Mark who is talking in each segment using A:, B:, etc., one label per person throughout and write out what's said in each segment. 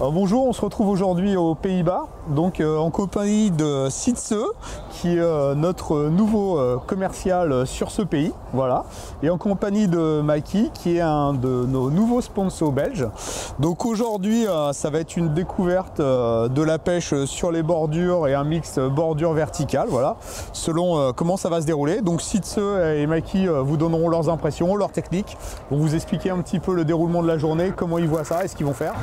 A: Bonjour, on se retrouve aujourd'hui aux Pays-Bas, donc euh, en compagnie de Sitse, qui est euh, notre nouveau euh, commercial sur ce pays, voilà, et en compagnie de Mikey, qui est un de nos nouveaux sponsors belges. Donc aujourd'hui, ça va être une découverte de la pêche sur les bordures et un mix bordure verticale, voilà, selon comment ça va se dérouler. Donc Sitse et euh, vous donneront leurs impressions, leurs techniques, vont vous expliquer un petit peu le déroulement de la journée, comment ils voient ça et ce qu'ils vont faire.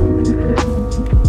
B: thank you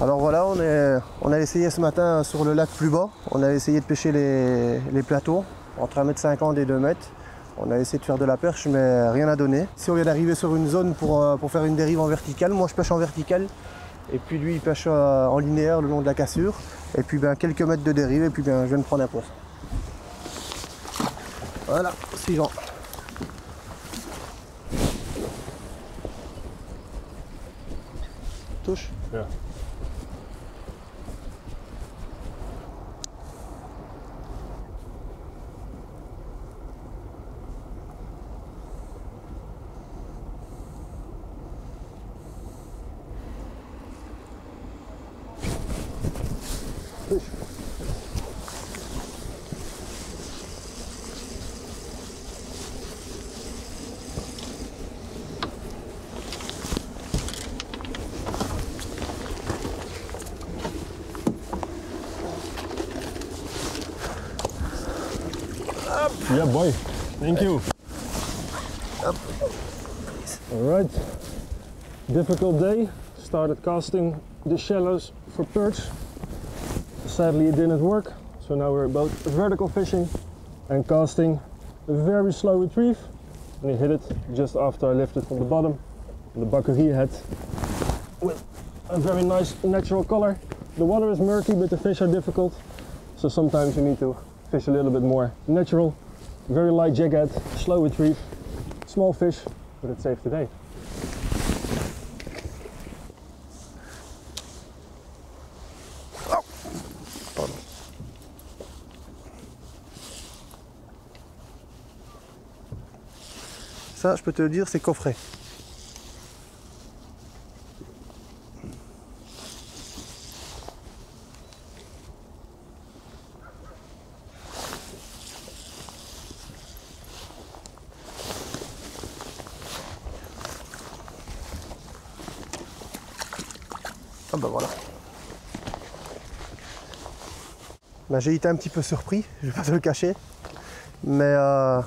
C: Alors voilà, on, est, on a essayé ce matin sur le lac plus bas. On a essayé de pêcher les, plateaux entre 1m50 et 2 mètres. On a essayé de faire de la perche, mais rien n'a donné. Si on vient d'arriver sur une zone pour, euh, pour faire une dérive en verticale, moi je pêche en verticale. Et puis lui il pêche euh, en linéaire le long de la cassure. Et puis ben, quelques mètres de dérive, et puis ben, je viens de prendre un poisson. Voilà, suivant. Touche.
B: Ja. Yeah, boy. Thank you. All right. Difficult day. Started casting the shallows for perch. Sadly, it didn't work. So now we're about vertical fishing and casting a very slow retrieve. And he hit it just after I lifted from the bottom. The Bakuree head with a very nice natural color. The water is murky, but the fish are difficult. So sometimes you need to fish a little bit more natural. Very light jig slow retrieve, small fish, but it's safe today.
C: Pardon. Ça, je peux te le dire, c'est coffret. Ben, j'ai été un petit peu surpris, je vais pas te le cacher. Mais euh,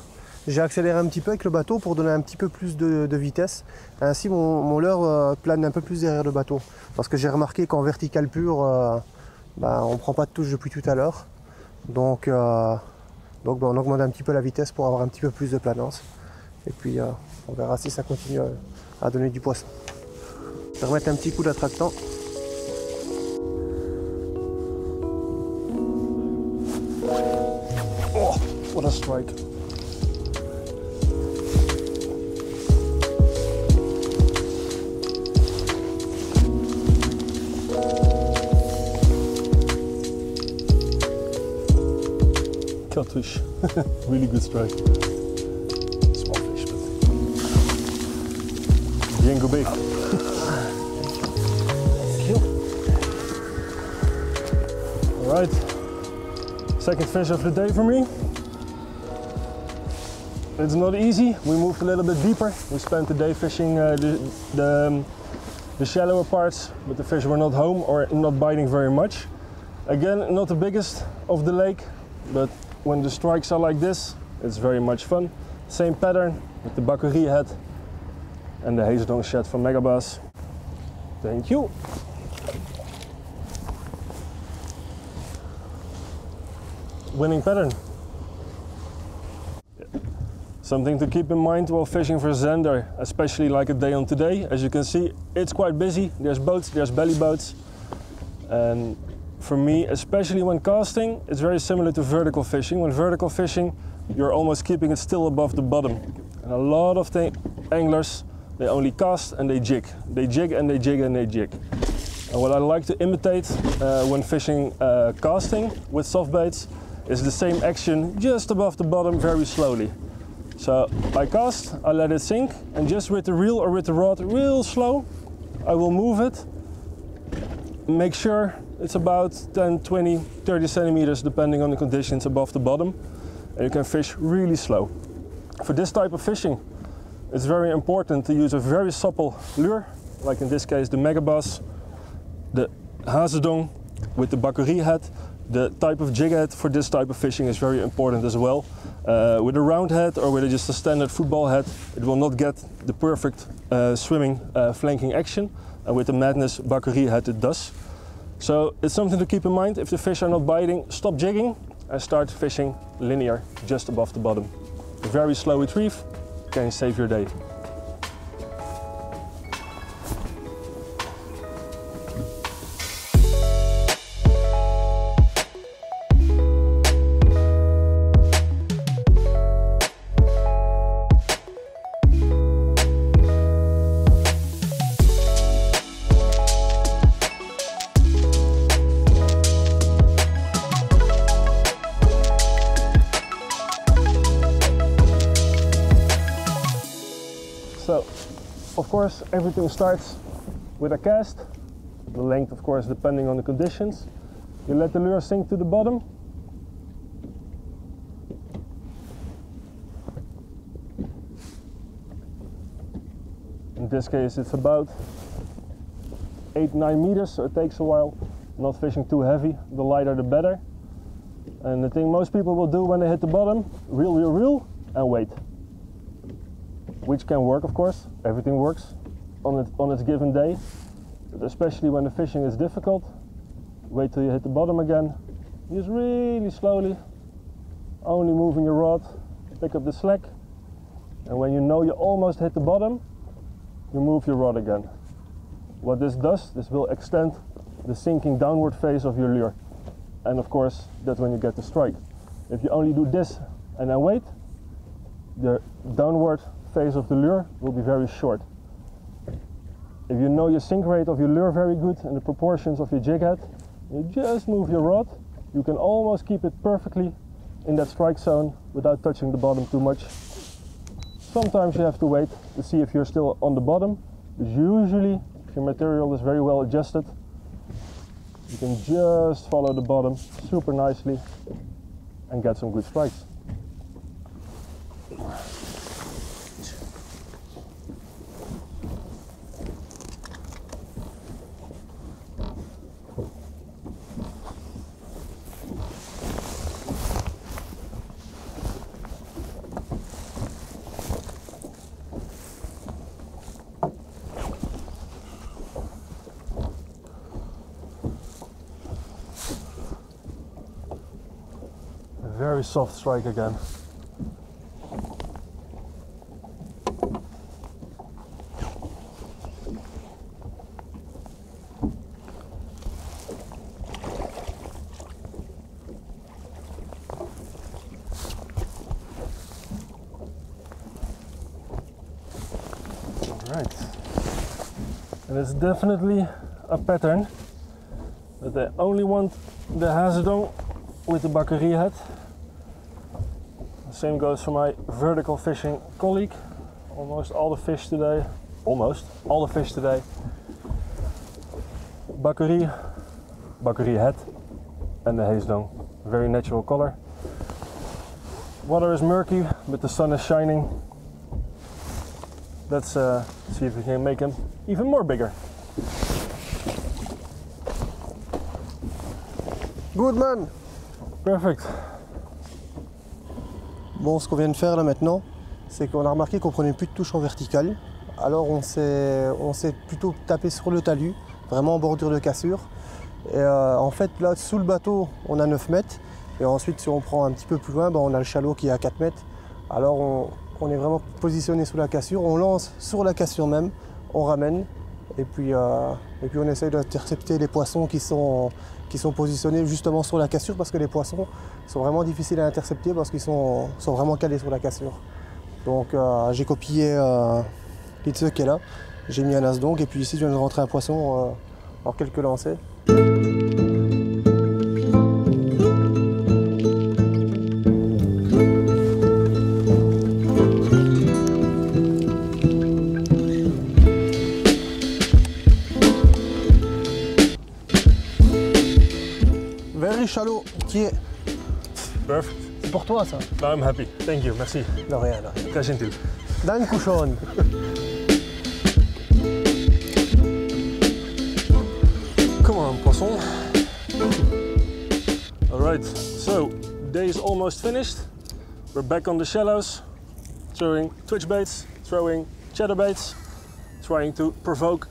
C: j'ai accéléré un petit peu avec le bateau pour donner un petit peu plus de, vitesse. Ainsi, mon, leurre euh, plane un peu plus derrière le bateau. Parce que j'ai remarqué qu'en vertical pur, euh, ben, on ne prend pas de touche depuis tout à l'heure. Donc, euh, ben, on augmente un petit peu la vitesse pour avoir un petit peu plus de planance. Et puis, on verra si ça continue à, à donner du poisson. Je vais remettre un petit coup d'attractant. A strike.
B: Catfish. really good strike. Small fish, but bien go big. All right. Second fish of the day for me. It's not easy. We moved a little bit deeper. We spent the day fishing uh, the, the, um, the shallower parts, but the fish were not home or not biting very much. Again, not the biggest of the lake, but when the strikes are like this, it's very much fun. Same pattern with the Bakuree head and the Hazedong Shad from Megabass. Thank you. Winning pattern. Something to keep in mind while fishing for Zander, especially like a day on today. As you can see, it's quite busy. There's boats, there's belly boats. And for me, especially when casting, it's very similar to vertical fishing. When vertical fishing, you're almost keeping it still above the bottom. And a lot of the anglers, they only cast and they jig. They jig and they jig and they jig. And what I like to imitate uh, when fishing uh, casting with soft baits is the same action just above the bottom very slowly. So I cast, I let it sink, and just with the reel or with the rod, real slow, I will move it. Make sure it's about 10, 20, 30 centimeters, depending on the conditions above the bottom, and you can fish really slow. For this type of fishing, it's very important to use a very supple lure, like in this case the Megabass, the Hazedong with the Bakuree head. The type of jig head for this type of fishing is very important as well. Uh, with a round head or with just a standard football head, it will not get the perfect uh, swimming uh, flanking action. And with the Madness Bakuree head it does. So it's something to keep in mind. If the fish are not biting, stop jigging and start fishing linear just above the bottom. A very slow retrieve can save your day. Course, everything starts with a cast. The length, of course, depending on the conditions. You let the lure sink to the bottom. In this case, it's about 8 9 meters, so it takes a while. Not fishing too heavy, the lighter the better. And the thing most people will do when they hit the bottom, reel, reel, reel, and wait which can work of course. Everything works on, it, on its given day. But especially when the fishing is difficult wait till you hit the bottom again. Just really slowly only moving your rod pick up the slack. And when you know you almost hit the bottom you move your rod again. What this does this will extend the sinking downward phase of your lure. And of course that's when you get the strike. If you only do this and then wait the downward phase of the lure will be very short. If you know your sink rate of your lure very good and the proportions of your jig head, you just move your rod, you can almost keep it perfectly in that strike zone without touching the bottom too much. Sometimes you have to wait to see if you're still on the bottom, but usually if your material is very well adjusted, you can just follow the bottom super nicely and get some good strikes. Very soft strike again. And it's definitely a pattern that I only want the Hazedong with the Bakuree head same goes for my vertical fishing colleague. Almost all the fish today, almost all the fish today. Bakuree, Bakuree head and the Hazedong. Very natural color. Water is murky, but the sun is shining. Let's uh, see if we can make him even more bigger.
C: Good man
B: Perfect.
C: Bon, ce qu'on vient de faire là maintenant, c'est qu'on a remarqué qu'on prenait plus de touches en verticale. Alors on s'est, plutôt tapé sur le talus, vraiment en bordure de cassure. Et euh, en fait, là, sous le bateau, on a 9 mètres. Et ensuite, si on prend un petit peu plus loin, ben, on a le chalot qui est à 4 mètres. Alors on, on est vraiment positionné sous la cassure. On lance sur la cassure même, on ramène. Et puis, euh, et puis on essaye d'intercepter les poissons qui sont, qui sont positionnés justement sur la cassure parce que les poissons sont vraiment difficiles à intercepter parce qu'ils sont, vraiment calés sur la cassure. Donc euh, j'ai copié euh, qui est là, j'ai mis un as donc et puis ici je viens de rentrer un poisson euh, en quelques lancers. Pour toi ça.
B: Now I'm happy. Thank you. Merci.
C: De rien là.
B: Très gentil.
C: Dankushon.
B: Come on, poisson. All right, so day is almost finished. We're back on the shallows, throwing twitch baits, throwing chatter baits, trying to provoke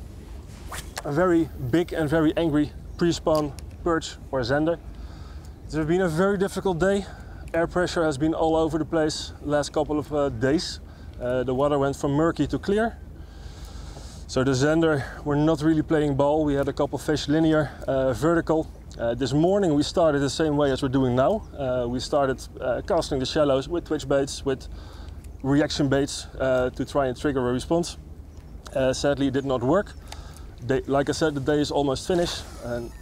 B: a very big and very angry pre-spawn perch or zander. It's been a very difficult day. Air pressure has been all over the place last couple of uh, days. Uh, the water went from murky to clear. So the Zender, we're not really playing ball. We had a couple fish linear, uh, vertical. Uh, this morning we started the same way as we're doing now. Uh, we started uh, casting the shallows with twitch baits, with reaction baits to try and trigger a response. Sadly, it did not work. Day, like I said, the day is almost finished, and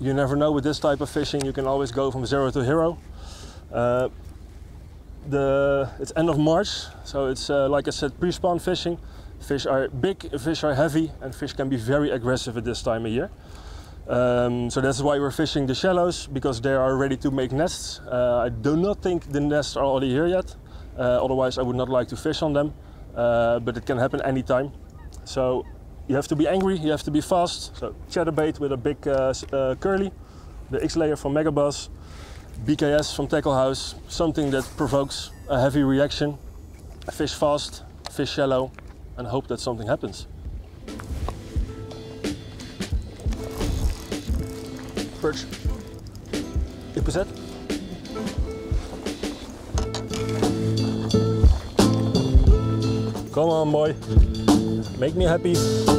B: you never know with this type of fishing. You can always go from zero to hero. Uh, the it's end of March, so it's uh, like I said, pre-spawn fishing. Fish are big, fish are heavy, and fish can be very aggressive at this time of year. Um, so that's why we're fishing the shallows because they are ready to make nests. Uh, I do not think the nests are already here yet. Uh, otherwise, I would not like to fish on them. Uh, but it can happen anytime. So you have to be angry, you have to be fast. So chatterbait with a big uh, curly, the X layer from Megabass, BKS from Tackle House, something that provokes a heavy reaction. Fish fast, fish shallow, and hope that something happens. Perch. Peux? Come on, boy. Make me happy.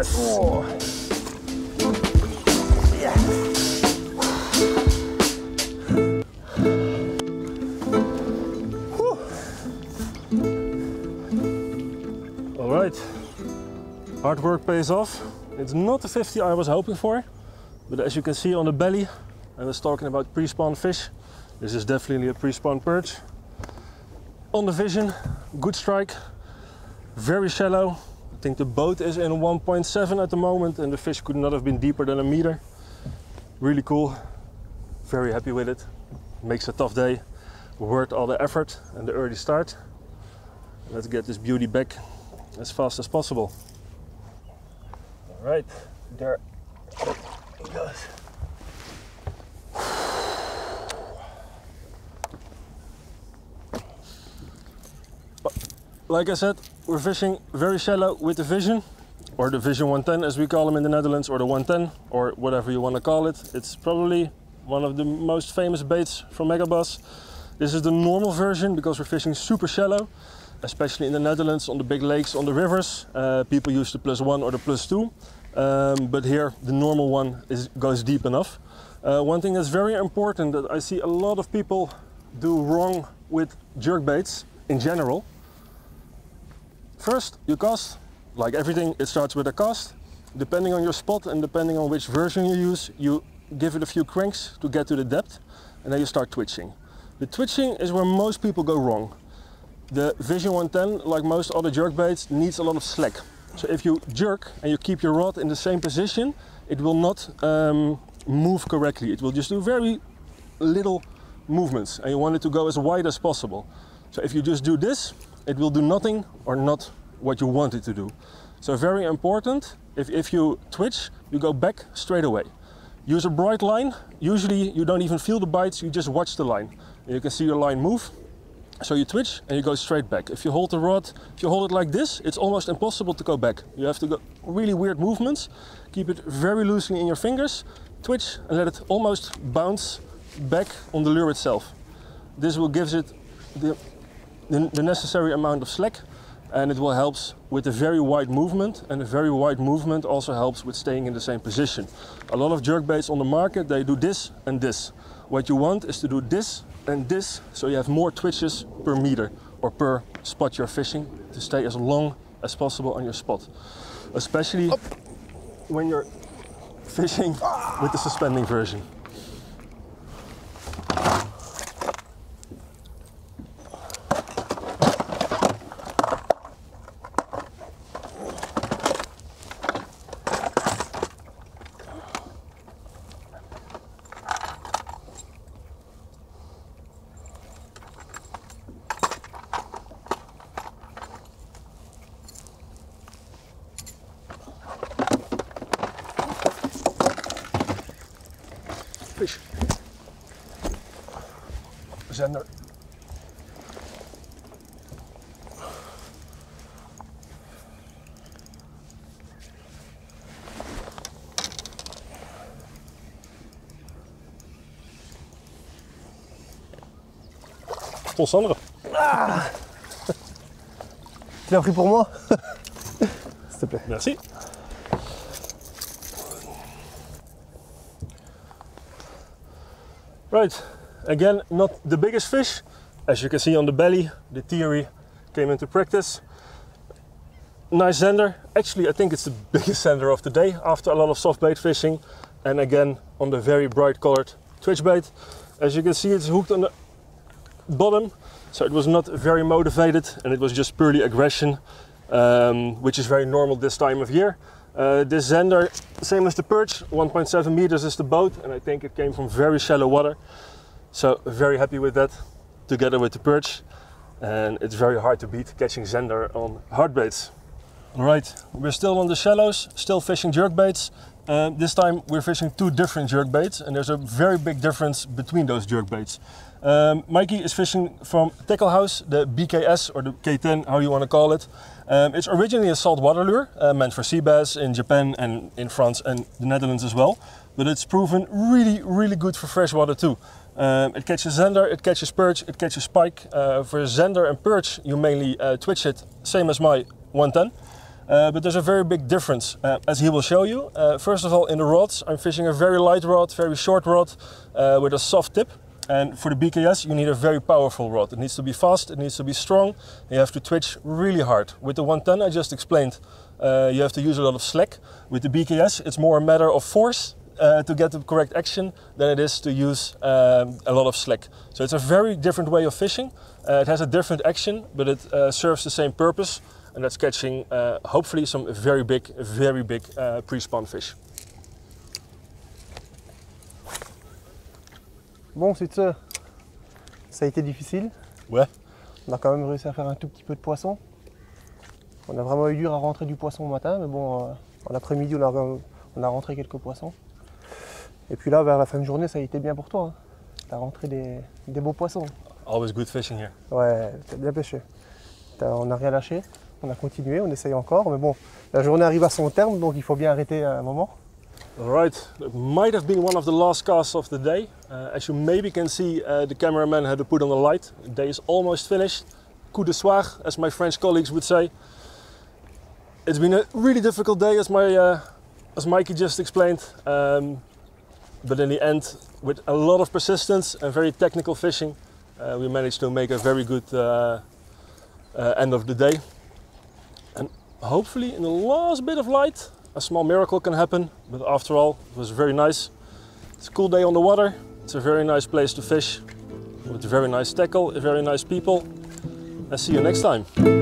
B: Yes. All right. Hard work pays off. It's not the 50 I was hoping for, but as you can see on the belly, I was talking about pre-spawn fish. This is definitely a pre-spawn perch. On the vision, good strike, very shallow. I think the boat is in 1.7 at the moment and the fish could not have been deeper than a meter. Really cool, very happy with it. Makes a tough day, worth all the effort and the early start. Let's get this beauty back as fast as possible. All right, there it goes. Like I said, we're fishing very shallow with the Vision, or the Vision 110 as we call them in the Netherlands, or the 110, or whatever you want to call it. It's probably one of the most famous baits from Megabass. This is the normal version because we're fishing super shallow, especially in the Netherlands on the big lakes, on the rivers. Uh, people use the plus one or the plus two, um, but here the normal one is, goes deep enough. Uh, one thing that's very important that I see a lot of people do wrong with jerk baits in general. First, you cast. Like everything, it starts with a cast. Depending on your spot and depending on which version you use, you give it a few cranks to get to the depth, and then you start twitching. The twitching is where most people go wrong. The Vision 110, like most other jerk baits, needs a lot of slack. So if you jerk and you keep your rod in the same position, it will not um, move correctly. It will just do very little movements, and you want it to go as wide as possible. So if you just do this, it will do nothing or not what you want it to do. So very important, if, if you twitch, you go back straight away. Use a bright line. Usually you don't even feel the bites, you just watch the line. You can see your line move. So you twitch and you go straight back. If you hold the rod, if you hold it like this, it's almost impossible to go back. You have to go really weird movements. Keep it very loosely in your fingers, twitch and let it almost bounce back on the lure itself. This will give it the, the, the necessary amount of slack and it will help with a very wide movement and a very wide movement also helps with staying in the same position. A lot of jerk baits on the market, they do this and this. What you want is to do this and this so you have more twitches per meter or per spot you're fishing to stay as long as possible on your spot. Especially when you're fishing with the suspending version. Ton Sandre.
C: Tu l'as pris pour moi? S'il te plaît.
B: Merci. Right, again, not the biggest fish. As you can see on the belly, the theory came into practice. Nice zender. Actually, I think it's the biggest zender of the day after a lot of soft bait fishing. And again, on the very bright colored twitch bait. As you can see, it's hooked on the bottom. So it was not very motivated and it was just purely aggression, um, which is very normal this time of year. Uh, this zender, same as the perch, 1.7 meters is the boat, and I think it came from very shallow water. So very happy with that, together with the perch. And it's very hard to beat catching zender on hard baits. All right, we're still on the shallows, still fishing jerk baits. Uh, this time we're fishing two different jerk baits, and there's a very big difference between those jerk baits. Um, Maiki is fishing from Tackle House, the BKS or the K10, how you want to call it. Um, it's originally a saltwater lure, uh, meant for sea bass in Japan and in France and the Netherlands as well. But it's proven really, really good for freshwater too. Um, it catches zender, it catches perch, it catches pike. Uh, for zender and perch, you mainly uh, twitch it, same as my 110. Uh, but there's a very big difference, uh, as he will show you. Uh, first of all, in the rods, I'm fishing a very light rod, very short rod, uh, with a soft tip. And for the BKS, you need a very powerful rod. It needs to be fast, it needs to be strong. You have to twitch really hard. With the 110, I just explained, you have to use a lot of slack. With the BKS, it's more a matter of force uh, to get the correct action than it is to use um, a lot of slack. So it's a very different way of fishing. Uh, it has a different action, but it uh, serves the same purpose. And that's catching, uh, hopefully, some very big, very big uh, pre-spawn fish.
C: Bon, c'est ça. Ça a été difficile.
B: Ouais.
C: On a quand même réussi à faire un tout petit peu de poisson. On a vraiment eu dur à rentrer du poisson au matin, mais bon, euh, en après-midi, on a, on a rentré quelques poissons. Et puis là, vers la fin de journée, ça a été bien pour toi. Tu as rentré des, des beaux poissons.
B: Always good fishing here.
C: Ouais, t'as bien pêché. T'as- on n'a rien lâché, on a continué, on essaye encore, mais bon, la journée arrive à son terme, donc il faut bien arrêter à un moment.
B: Right, it might have been one of the last casts of the day. Uh, as you maybe can see, uh, the cameraman had to put on the light. The day is almost finished. Coup de soir, as my French colleagues would say. It's been a really difficult day, as my uh, as Mikey just explained. Um, but in the end, with a lot of persistence and very technical fishing, uh, we managed to make a very good uh, uh, end of the day. And hopefully, in the last bit of light, a small miracle can happen. But after all, it was very nice. It's a cool day on the water. It's a very nice place to fish with very nice tackle, very nice people. And see you next time.